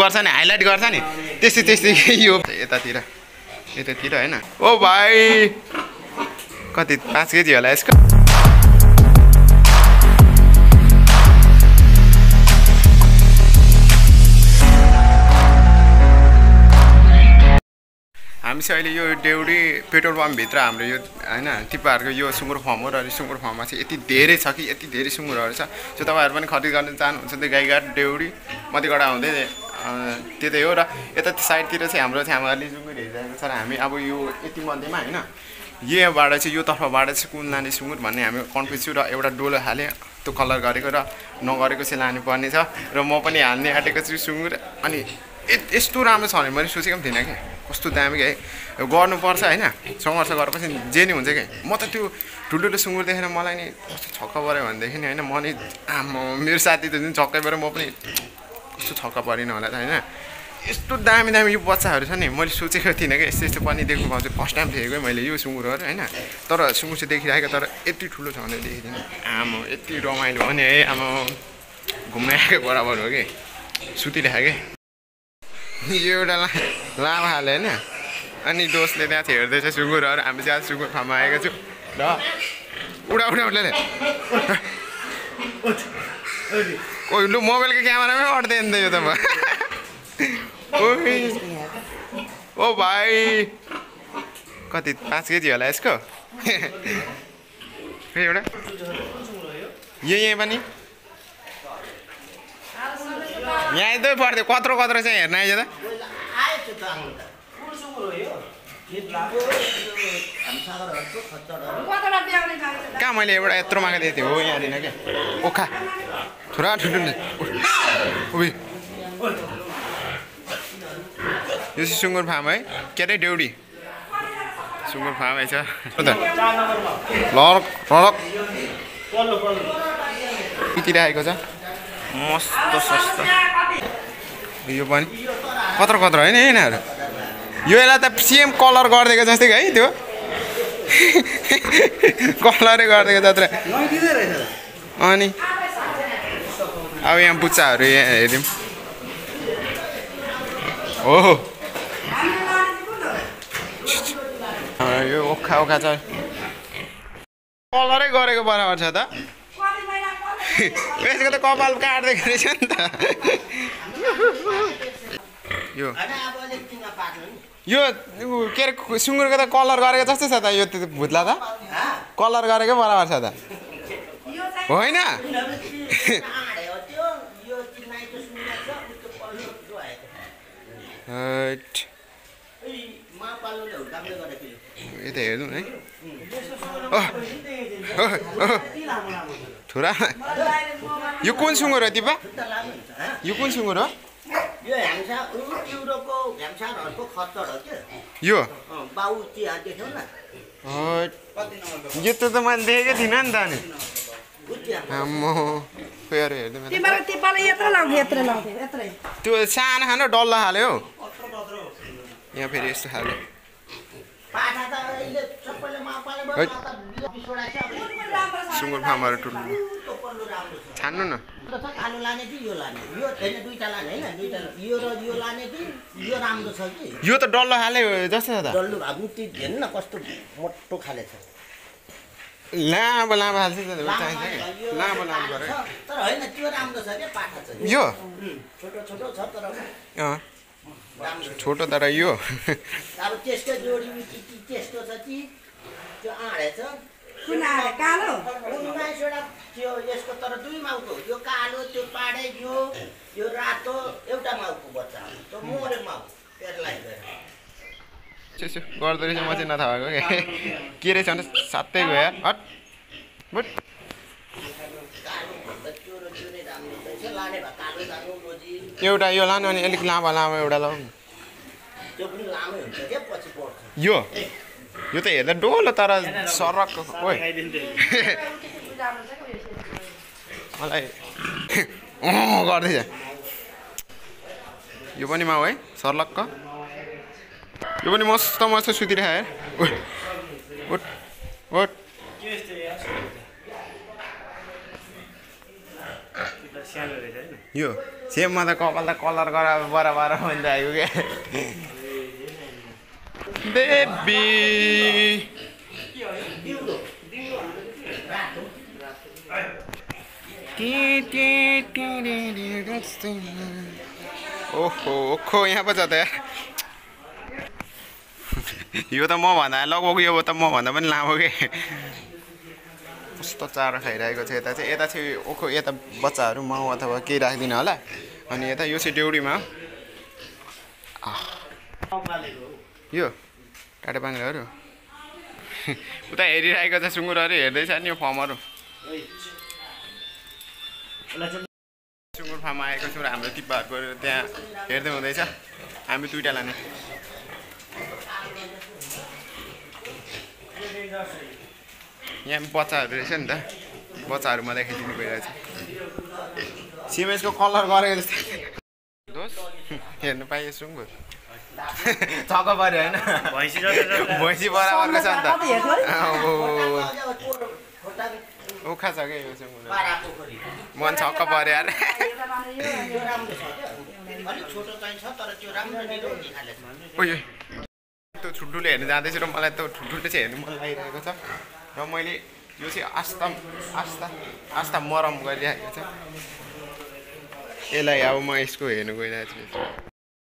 गर्छ नि हाइलाइट गर्छ नि। त्यस्तै त्यस्तै यो यतातिर यतातिर होइन। ओ भाइ! कति पाँच केजी होला यसको? हामी चाहिँ अहिले यो डेउडी पेट्रोल पम्पभित्र हाम्रो यो होइन टिप्पाहरूको यो सुँगुर फार्म हो र सुँगुर फार्ममा चाहिँ यति धेरै छ कि यति धेरै सुँगुरहरू छ। सो तपाईँहरू पनि खरिद गर्न चाहनुहुन्छ त्यो गाईघाट डेउडी मतिगढा हुँदै त्यतै हो र यता साइडतिर चाहिँ हाम्रो चाहिँ हाम्रो सुँगुर हेरिरहेको छ र हामी अब यो यति मध्येमा होइन यहाँबाट चाहिँ यो तर्फबाट चाहिँ कुन लाने सुँगुर भन्ने हामी कन्फ्युज छु र एउटा डोलो हालेँ त्यो कलर गरेको र नगरेको चाहिँ लानुपर्ने छ र म पनि हाल्ने आँटेको छु सुँगुर अनि यस्तो राम्रो छ भने मैले सोचेको पनि थिइनँ कि कस्तो दामी है। गर्नुपर्छ होइन सङ्घर्ष गरेपछि जे नि हुन्छ कि म त त्यो ठुल्ठुलो सुँगुर देखेर मलाई नि कस्तो छक्क पऱ्यो भनेदेखि होइन म नि मेरो साथी त जुन छक्कै पऱ्यो म पनि कस्तो छक्क परेन होला त होइन? यस्तो दामी दामी यो बच्चाहरू छ नि मैले सोचेको थिइनँ कि यस्तो यस्तो पनि देख्नु पाउँछु। फर्स्ट टाइम देखेको मैले यो सुँगुरहरू होइन? तर सुँगुर चाहिँ देखिरहेको तर यति ठुलो छ भने देखिँदैन आमा यति रमाइलो हो नि है आमा। घुम्न आएको बराबर हो कि? सुतिरहेको कि एउटा ला लामा हाल्यो होइन? अनि दोस्तले त्यहाँ चाहिँ हेर्दैछ सुँगुरहरू हामी चाहिँ सुँगुर फार्ममा आएको छु। र उडा उडा उडा लु मोबाइलको क्यामेरामै अट्दैन त यो त ओ भाइ। कति पाँच केजी होला यसको? फेरि एउटा। यो यहीँ पनि। यहाँ आइदै पर्थ्यो कत्रो कत्रो चाहिँ हेर्न आइज त। कहाँ मैले एउटा यत्रो मागेको थिएँ हो यहाँनिर क्या ओखा। छोरा ठुल्ठुलो उभि यो चाहिँ सुँगुर फार्म है के अरे डेउडी सुँगुर फार्म है छ लडक लडक पिटिरहेको छ मस्त सस्तो यो पनि कत्रो कत्रो होइन यिनीहरू यो यसलाई त सेम कलर गरिदिएको जस्तै है त्यो कलरै गरिदिएको जत्र अनि अब यहाँ बुच्चाहरू यहाँ हेऱ्यौँ हो यो ओखा ओखा छ कलरै गरेको बराबर छ त यसको त कपाल काट्दै रहेछ नि त यो यो के अरे सुँगुरको त कलर गरेको जस्तै छ त यो त भुत्ला त कलर गरेकै बराबर छ त होइन यता हेर्नु है छोरा यो कुन सुँगुर हो दिपा यो कुन सुँगुर हो यो यो त त मैले देखेकै थिइनँ नि त अनि त्यो सानो खानो डल्लो हाल्यो हौ यहाँ फेरि यस्तो अब। सुँगुर फार्महरू छ छान्नु न। त्यो त कालो लाने कि यो लाने? यो होइन दुइटा लाने होइन दुइटा लाने। यो र यो लाने कि यो राम्रो छ कि? यो त डल्लो हाल्यो जस्तो छ त। डल्लो भएको त्यो हेर्नु न कस्तो मोटो खाले छ। लामो लामो त लामो लामो तर होइन त्यो राम्रो छ क्या पाठा छ। यो? छोटो छोटो छ तर छोटो तर यो। अब त्यसको जोडी त्यस्तो छ कि त्यो आँडे छ। कालो? उन्नाइसवटा त्यो यसको तर दुई माउको यो कालो त्यो पाडे यो यो रातो एउटा माउको बच्चा हो। त्यो मोरे माउ त्यसलाई यसो गर्दो रहेछ म चाहिँ नथाहा भएको के? के रहेछ भने सातै गयो यार हट। बुट। एउटा यो लानु अनि अलिक लामो लामो एउटा लाउँ त्यो पनि लामै हुन्छ क्या पछि पर्छ यो? यो त हेर्दा डोलो तर सरक्क ओइ। मलाई गर्दैछ यो पनि माउ है सर्लक्क। यो पनि मस्त मस्त सुतिरहेको यार उठ उठ उठ। यो सेममा त कपाल त कलर गराएर बराबर भनिरहेको क्या बेबी ओहो ओखो यहाँ पो छ त। यो त म भन्दा लगभग यो त म भन्दा पनि लामो के? कस्तो चारो खाइरहेको छ यता चाहिँ यता चाहिँ ओखो यता बच्चाहरू माउ अथवा केही राख्दिनँ होला। अनि यता यो चाहिँ डेउडीमा। आह। यो काटे बाङ्राहरू उता हेरिरहेको छ सुँगुरहरू हेर्दैछ नि यो फर्महरू। सुँगुर फार्म आएको छौँ हाम्रो टिप्पाहरूको त्यहाँ हेर्दै हुँदैछ। हामी दुइटा लाने। यहाँ बच्चाहरू रहेछ नि त बच्चाहरू म देखाइदिनु गइरहेको छ सिमेन्टको कलर गरेको जस्तो। दोस हेर्नु पाइयो सुँगुर छक्क पऱ्यो होइन। भैँसी भैँसी बराबरको छ नि त अरे? अब उखा छ क्या यो सुँगुर मन छक्क पऱ्यो छ उयो त्यो ठुल्ठुलो हेर्नु जाँदैछु र मलाई त्यो ठुल्ठुलो चाहिँ हेर्नु मन लागिरहेको छ। र मैले यो चाहिँ आस्था आस्था आस्था मरम गरिरहेको छ। यसलाई अब म यसको हेर्नु गइरहेको छु।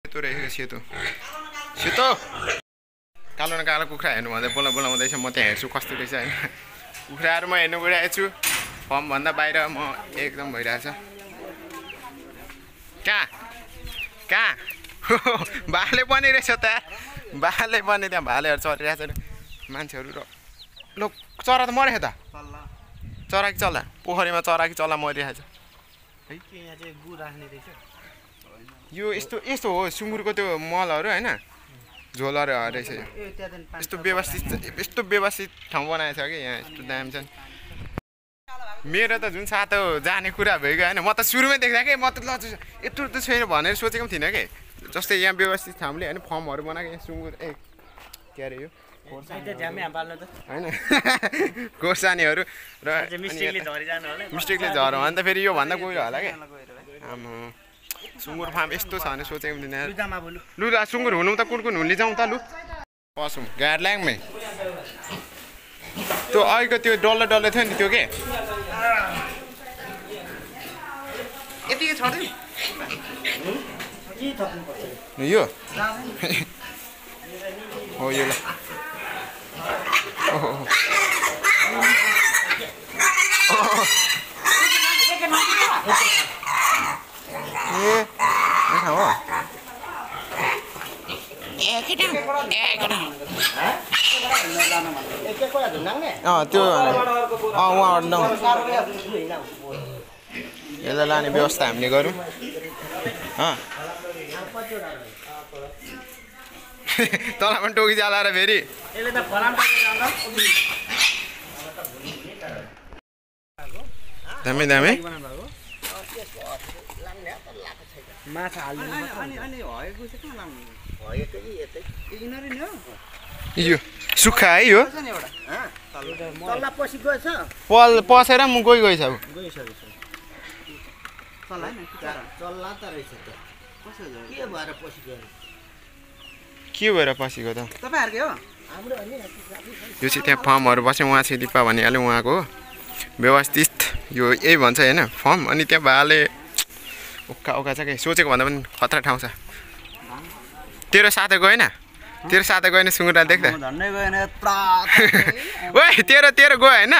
सेतो रहेछ सेतो? सेतो! कालो न कालो कुखुरा हेर्नु भन्दै बोला बोलाउँदैछ म त्यहाँ हेर्छु कस्तो रहेछ होइन। कुखुराहरू म हेर्नु गइरहेको छु। फर्मभन्दा बाहिर म एकदम भइरहेछ। कहाँ? कहाँ? भाले पनि रहेछ त। भाले पनि त्यहाँ भालेहरू चरिरहेछ। नि मान्छेहरू र ल चरा त मऱ्यो त चरा कि चल्ला? पोखरीमा चरा कि चल्ला राख्ने रहेछ? यो यस्तो यस्तो हो सुँगुरको त्यो मलहरू होइन? झोलहरू रहेछ यस्तो व्यवस्थित यस्तो व्यवस्थित ठाउँ बनाएको छ कि यहाँ यस्तो दाम छ। नि मेरो त जुन सातो जाने कुरा भइगयो होइन म त सुरुमै देख्दा कि म त ल यत्रो त छैन भनेर सोचेको पनि थिइनँ कि। जस्तै यहाँ व्यवस्थित ठाउँले होइन फर्महरू बनाएको यहाँ सुँगुर ए के अरे यो? होइन। खोर्सानीहरू र मिस्टेकले झर भने त फेरि योभन्दा गयो होला क्या। आम्मा सुँगुर फार्म यस्तो छ भने सोचेको पनि लु ल सुँगुर हुनु त कुन कुन हुनु जाउँ त लु। पसौँ गाडल्याङमै त्यो अहिलेको त्यो डल्लो डल्लो थियो नि त्यो के? यतिकै छँदै यो? हो यो ल। ए ए हो एक कुरा धुन्नाङ्ने अँ त्यो अँ उहाँबाट नौ यसलाई लाने व्यवस्था हामीले गरौँ अँ तल पनि टोकी चालाएर फेरि। यसले त फलाम दामी दामी। माछा हाल्नु यो सुक्खा है यो। गएछ। पल पसेर म गइ गइछ अब चल्ला त रहेछ त। के भएर पछि गयो के भएर पसेको त? यो चाहिँ त्यहाँ फर्महरू बस्यो उहाँ चाहिँ दिपा भनिहाल्यो उहाँको। व्यवस्थित। यो यही भन्छ होइन फर्म। अनि त्यहाँ भाले उक्का उक्का छ कि? सोचेको भन्दा पनि खतरा ठाउँ छ। तेरो साथै गएन तेरो साथै गएन सुँगुरा देख्दा? ओइ तेरो तेरो गयो होइन?